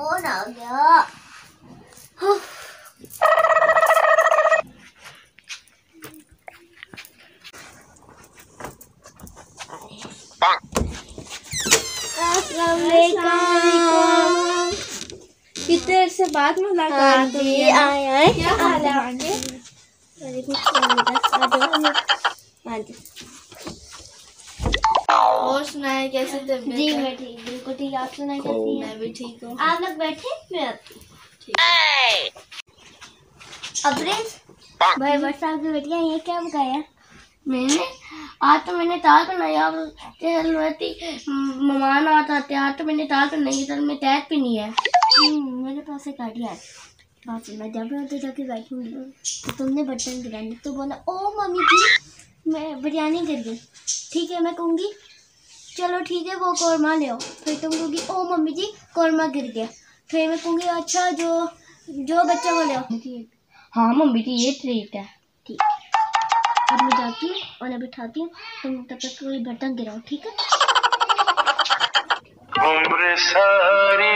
आ गया कितने से बाद मुलाकात हुई आए आए। क्या हाल है? आगे और सुनाए कैसे जी तबीयत है मैं ठीक बिल्कुल ठीक आप सुनाए कैसी हैं। मैं भी ठीक हूँ। आप लोग बैठे मैं आती अब्रेज भाई वर्षा की बेटिया ये क्या पकाया मैंने? आज तो मैंने दाल बनाई अब तेल में थी मेहमान आता थे आज तो मैंने बनाई तो मैं तैर भी नहीं है मेरे पास एक आइडिया है बात मैं जब भी उधर जाके बैठूँगी तो तुमने बटन गिराने तो बोला ओ मम्मी जी मैं बिरयानी कर गई ठीक है मैं कहूँगी चलो ठीक है वो कौरमा ले आओ। फिर तुम कहोगी ओ मम्मी जी कौरमा गिर गया। फिर मैं कहूँगी अच्छा जो जो बच्चा वो ले आओ। हाँ मम्मी जी ये ट्रीट है। ठीक है। अब मैं जाती हूँ उन्हें बिठाती हूँ। तुम तब तक कोई बर्तन गिराओ ठीक है? उम्र सारी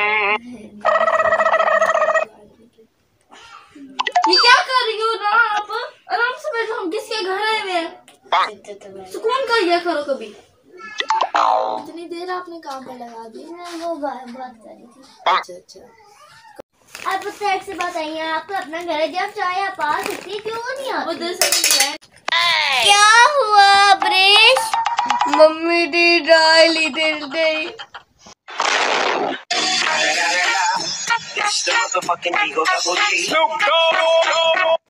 ये क्या कर रही हो ना आप? आराम से बैठो हम किसके घर आए हुए हैं? सुकून कर लिया करो कभी। इतनी देर आपने काम पे लगा दी? वो बात कर रही थी। अच्छा अच्छा। आप एक से बात आई है आपको अपना घर है जब चाहे आप आ सकती है, क्यों नहीं उधर से क्या हुआ ब्रेश मम्मी दी दाल इधर गई It's the motherfucking Eagle Double G. Snoop Dogg.